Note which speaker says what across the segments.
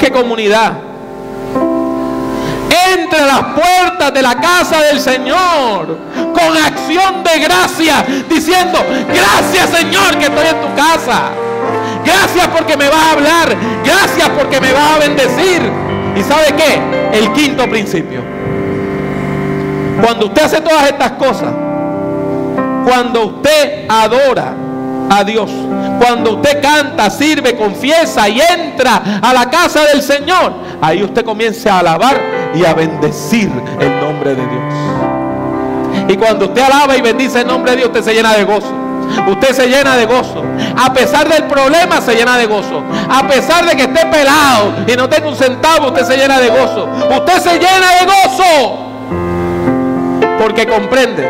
Speaker 1: busque comunidad. Entre las puertas de la casa del Señor con acción de gracia, diciendo, gracias Señor que estoy en tu casa. Gracias porque me vas a hablar. Gracias porque me vas a bendecir. ¿Y sabe qué? El quinto principio. Cuando usted hace todas estas cosas, cuando usted adora a Dios, cuando usted canta, sirve, confiesa y entra a la casa del Señor, ahí usted comienza a alabar y a bendecir el nombre de Dios. Y cuando usted alaba y bendice el nombre de Dios, usted se llena de gozo. Usted se llena de gozo. A pesar del problema, se llena de gozo. A pesar de que esté pelado y no tenga un centavo, usted se llena de gozo. Usted se llena de gozo. Porque comprende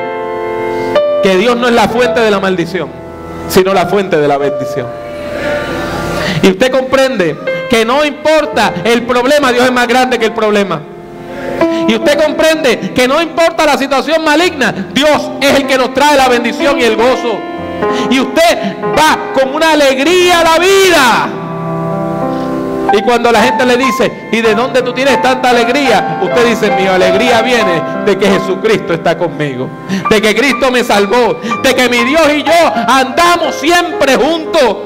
Speaker 1: que Dios no es la fuente de la maldición, sino la fuente de la bendición. Y usted comprende que no importa el problema, Dios es más grande que el problema. Y usted comprende que no importa la situación maligna, Dios es el que nos trae la bendición y el gozo. Y usted va con una alegría a la vida. Y cuando la gente le dice, ¿y de dónde tú tienes tanta alegría? Usted dice, mi alegría viene de que Jesucristo está conmigo. De que Cristo me salvó. De que mi Dios y yo andamos siempre juntos.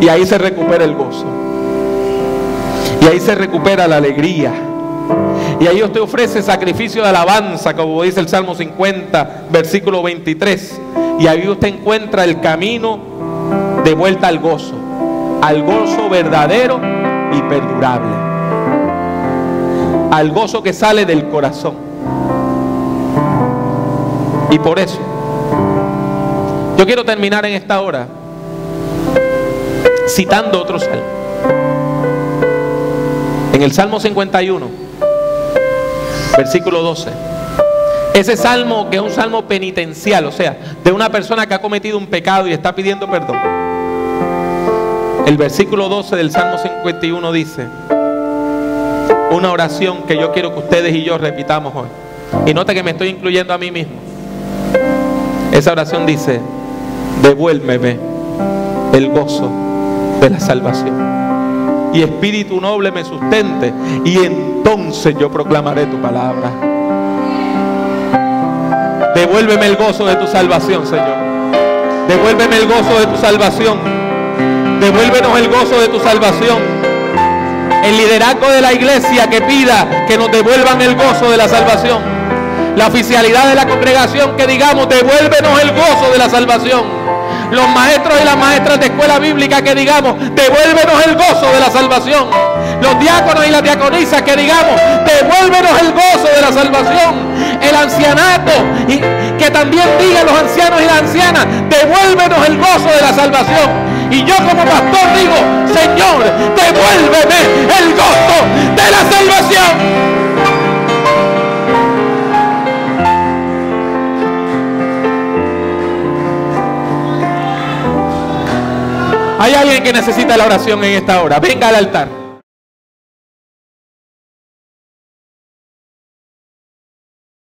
Speaker 1: Y ahí se recupera el gozo. Y ahí se recupera la alegría. Y ahí usted ofrece sacrificio de alabanza, como dice el Salmo 50, versículo 23. Y ahí usted encuentra el camino de vuelta al gozo, al gozo verdadero y perdurable, al gozo que sale del corazón. Y por eso, yo quiero terminar en esta hora citando otro salmo. En el Salmo 51, versículo 12. Ese salmo que es un salmo penitencial, o sea, de una persona que ha cometido un pecado y está pidiendo perdón. El versículo 12 del Salmo 51 dice, una oración que yo quiero que ustedes y yo repitamos hoy. Y nota que me estoy incluyendo a mí mismo. Esa oración dice, devuélveme el gozo de la salvación. Y espíritu noble me sustente. Y entonces yo proclamaré tu palabra. Devuélveme el gozo de tu salvación, Señor. Devuélveme el gozo de tu salvación. Devuélvenos el gozo de tu salvación. El liderazgo de la iglesia que pida que nos devuelvan el gozo de la salvación. La oficialidad de la congregación que digamos, devuélvenos el gozo de la salvación los maestros y las maestras de escuela bíblica que digamos, devuélvenos el gozo de la salvación. Los diáconos y las diaconisas que digamos, devuélvenos el gozo de la salvación. El ancianato, y que también digan los ancianos y las ancianas, devuélvenos el gozo de la salvación. Y yo como pastor digo, Señor, devuélveme el gozo de la salvación. Hay alguien que necesita la oración en esta hora. Venga al altar.